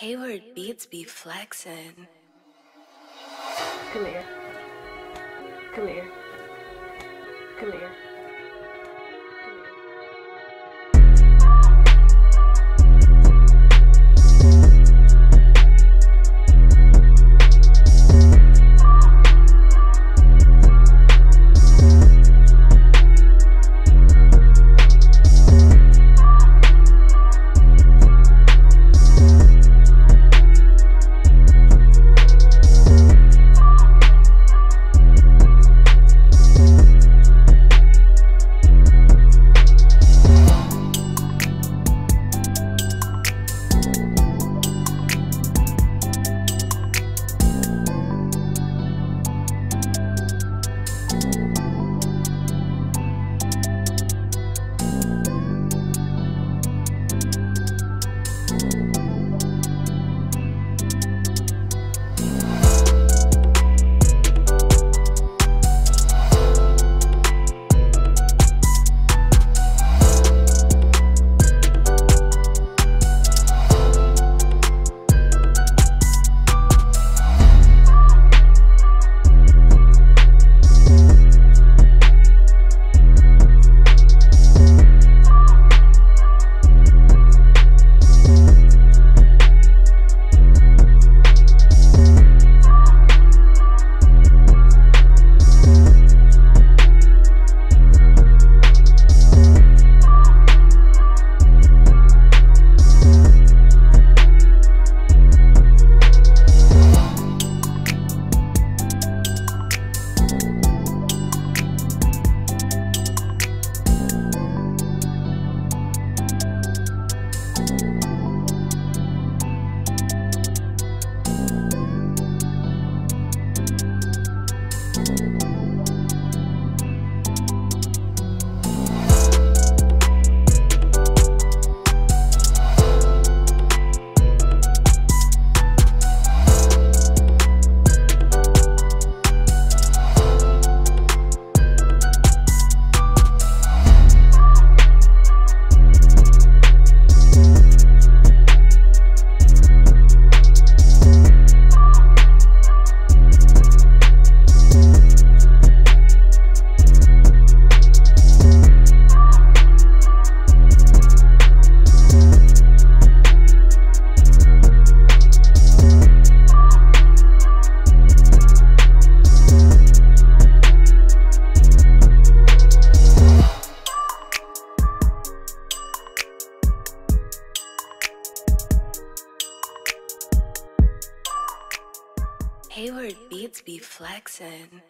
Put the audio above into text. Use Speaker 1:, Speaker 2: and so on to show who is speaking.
Speaker 1: Hayward Beats be flexin'.
Speaker 2: Come here. Come here. Come here.
Speaker 1: Hayward Beats be flexin'.